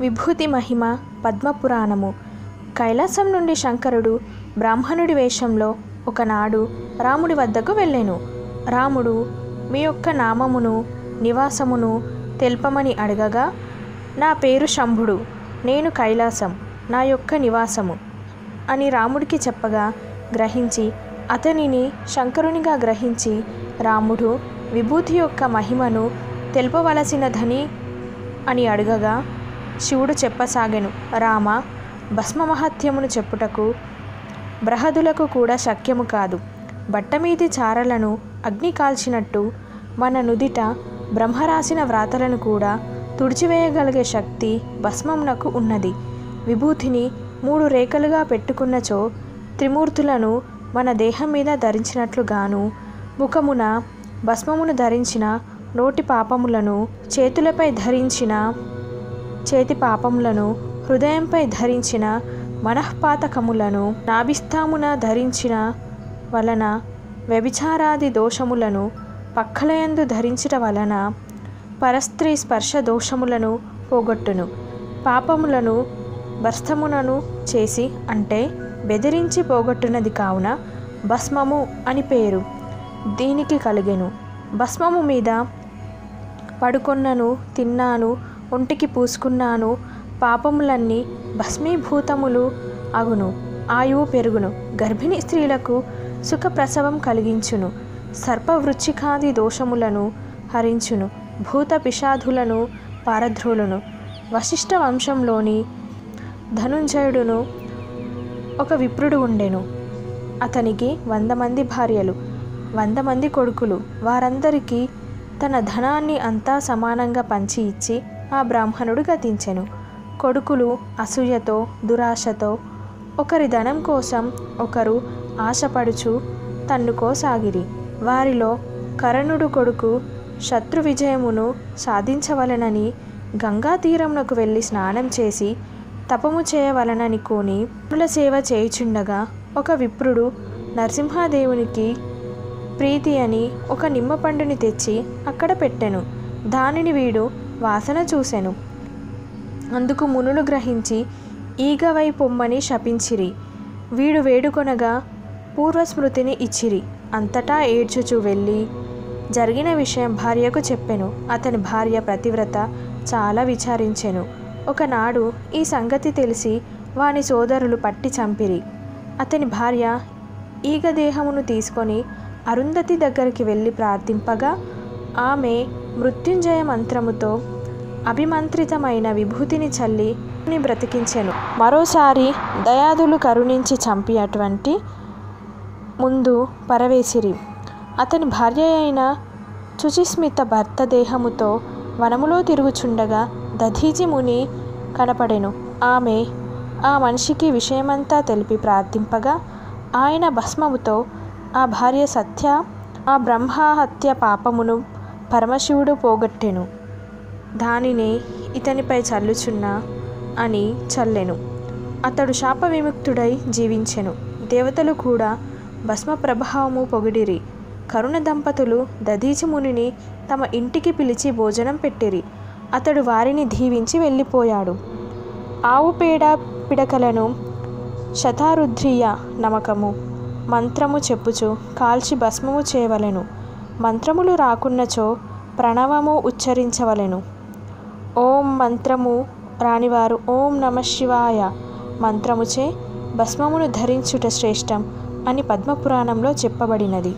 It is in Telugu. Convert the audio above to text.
విభూతి మహిమ పద్మపురాణము. కైలాసం నుండి శంకరుడు బ్రాహ్మణుడి వేషంలో ఒకనాడు రాముడి వద్దకు వెళ్ళాను. రాముడు మీ యొక్క నామమును నివాసమును తెల్పమని అడగగా నా పేరు శంభుడు నేను కైలాసం నా యొక్క నివాసము అని రాముడికి చెప్పగా గ్రహించి అతనిని శంకరునిగా గ్రహించి రాముడు విభూతి యొక్క మహిమను తెలుపవలసినదని అని అడగగా శివుడు చెప్పసాగెను. రామ భస్మమహత్యమును చెప్పుటకు బ్రహదులకు కూడా శక్యము కాదు. బట్టమీది చారలను అగ్ని కాల్చినట్టు మన నుదిట బ్రహ్మరాసిన వ్రాతలను కూడా తుడిచివేయగలిగే శక్తి భస్మమునకు ఉన్నది. విభూతిని మూడు రేఖలుగా పెట్టుకున్నచో త్రిమూర్తులను మన దేహం మీద ధరించినట్లుగాను ముఖమున భస్మమును ధరించిన నోటి పాపములను చేతులపై ధరించిన చేతి పాపములను హృదయంపై ధరించిన మనఃపాతకములను నాభిస్థామున ధరించిన వలన వ్యభిచారాది దోషములను పక్కలయందు ధరించట వలన పరస్త్రీ స్పర్శ దోషములను పోగొట్టును. పాపములను భస్తమునను చేసి అంటే బెదిరించి పోగొట్టునది కావున భస్మము అని పేరు. దీనికి కలిగెను. భస్మము మీద పడుకొన్నను తిన్నాను ఒంటికి పూసుకున్నాను. పాపములన్నీ భస్మీభూతములు అగును. ఆయువు పెరుగును. గర్భిణీ స్త్రీలకు సుఖప్రసవం కలిగించును. సర్పవృచ్చికాది దోషములను హరించును. భూత పిషాధులను పారధ్రులను వశిష్ఠ వంశంలోని ధనుంజయుడును ఒక విప్రుడు ఉండెను. అతనికి వంద మంది భార్యలు వంద మంది కొడుకులు. వారందరికీ తన ధనాన్ని అంతా సమానంగా పంచి ఇచ్చి ఆ బ్రాహ్మణుడు గతించెను. కొడుకులు అసూయతో దురాశతో ఒకరి ధనం కోసం ఒకరు ఆశపడుచు తన్నుకోసాగిరి. వారిలో కరణుడు కొడుకు శత్రు విజయమును సాధించవలనని గంగా తీరమునకు వెళ్ళి స్నానం చేసి తపము చేయవలనని కోని పుల సేవ చేయుచుండగా ఒక విప్రుడు నరసింహాదేవునికి ప్రీతి అని ఒక నిమ్మ పండుని తెచ్చి అక్కడ పెట్టెను. దానిని వీడు వాసన చూసెను. అందుకు మునులు గ్రహించి ఈగవై పొమ్మని శపించిరి. వీడు వేడుకొనగా పూర్వస్మృతిని ఇచ్చిరి. అంతటా ఏడ్చుచు వెళ్ళి జరిగిన విషయం భార్యకు చెప్పెను. అతని భార్య ప్రతివ్రత చాలా విచారించెను. ఒకనాడు ఈ సంగతి తెలిసి వాని సోదరులు పట్టి చంపిరి. అతని భార్య ఈగ దేహమును తీసుకొని అరుంధతి దగ్గరికి వెళ్ళి ప్రార్థింపగా ఆమె మృత్యుంజయ మంత్రముతో అభిమంత్రితమైన విభూతిని చల్లి ని బ్రతికించెను. మరోసారి దయాదులు కరుణించి చంపి అటువంటి ముందు పరవేసిరి అతని భార్య అయిన చుచిస్మిత భర్త దేహముతో వనములో తిరుగుచుండగా దధీజి ముని కనపడెను. ఆమె ఆ మనిషికి విషయమంతా తెలిపి ప్రార్థింపగా ఆయన భస్మముతో ఆ భార్య సత్య ఆ బ్రహ్మహత్య పాపమును పరమశివుడు పోగొట్టెను. దానిని ఇతనిపై చల్లుచున్నా అని చల్లెను. అతడు శాప విముక్తుడై జీవించెను. దేవతలు కూడా భస్మ ప్రభావము పొగిడిరి. కరుణ దంపతులు దధీచి మునిని తమ ఇంటికి పిలిచి భోజనం పెట్టిరి. అతడు వారిని దీవించి వెళ్ళిపోయాడు. ఆవు పేడ పిడకలను శతారుద్రియ నమకము మంత్రము చెప్పుచు కాల్చి భస్మము చేయవలెను. మంత్రములు రాకున్నచో ప్రణవము ఉచ్చరించవలెను. ఓం మంత్రము రానివారు ఓం నమ శివాయ. మంత్రముచే భస్మమును ధరించుట శ్రేష్టం అని పద్మపురాణంలో చెప్పబడినది.